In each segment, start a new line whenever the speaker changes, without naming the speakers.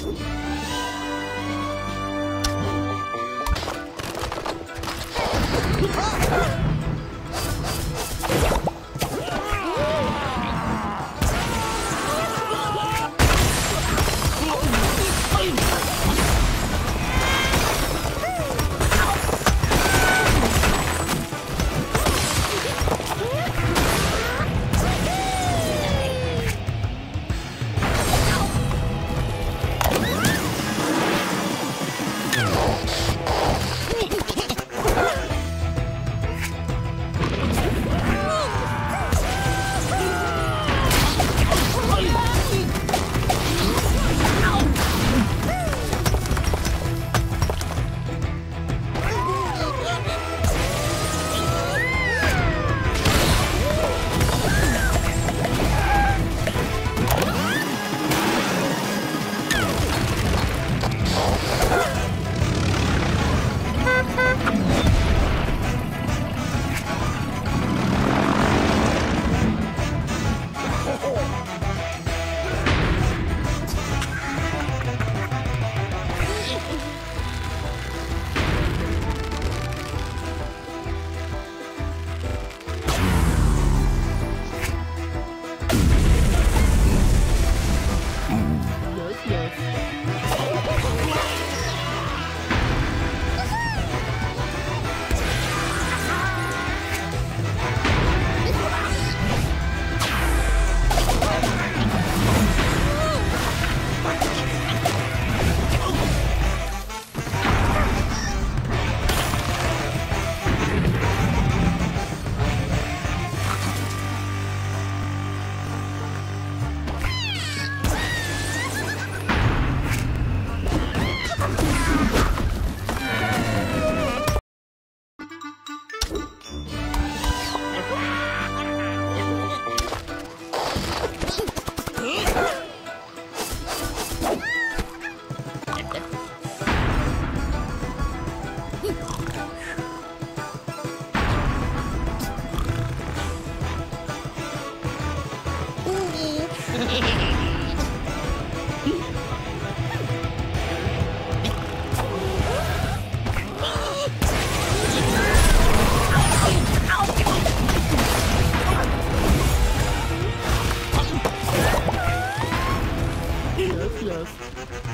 Oh! you. gross.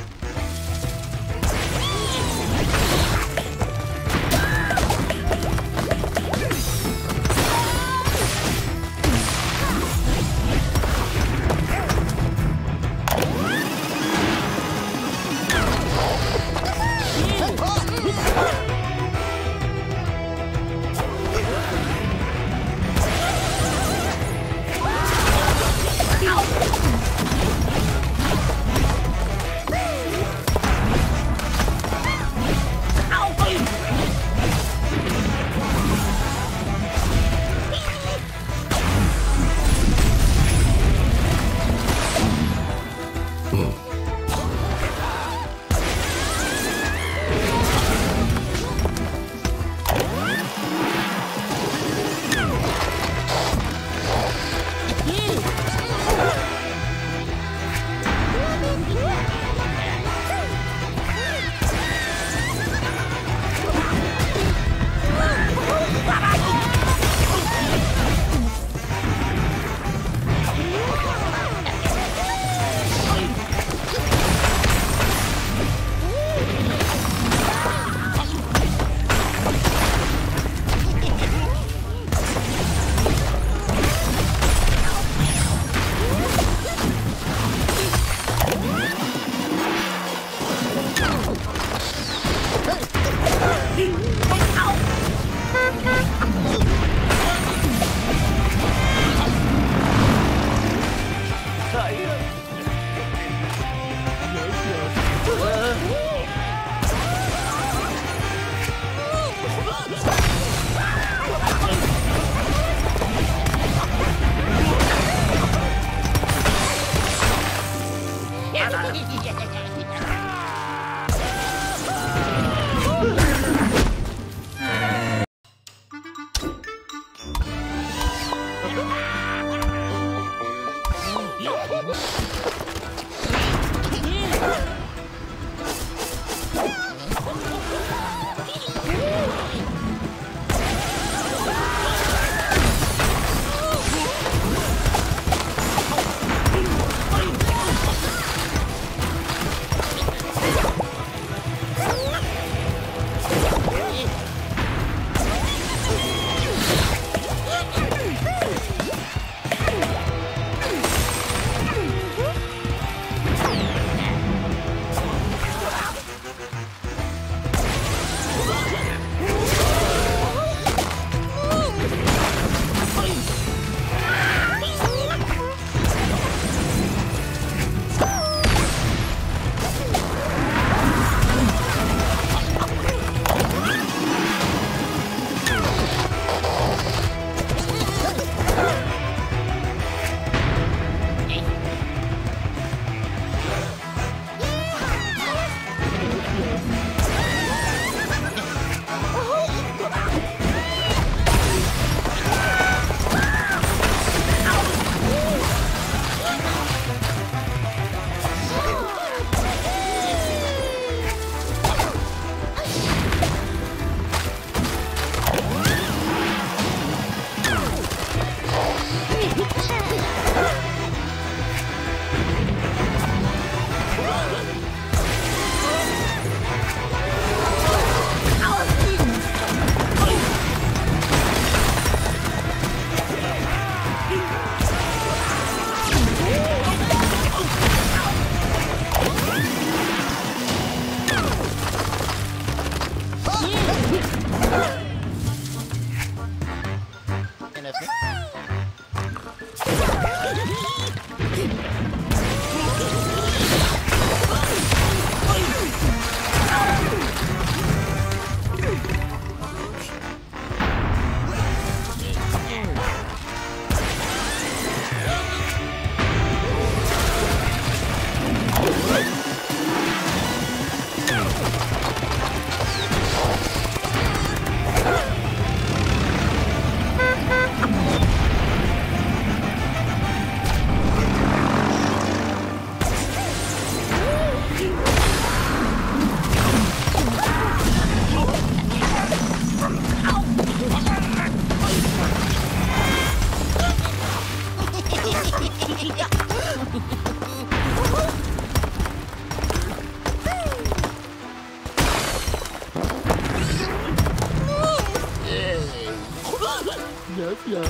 yes, yes.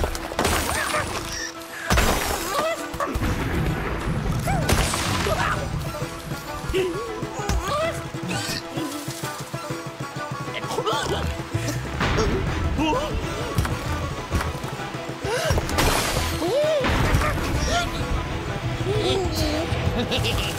Hehehehe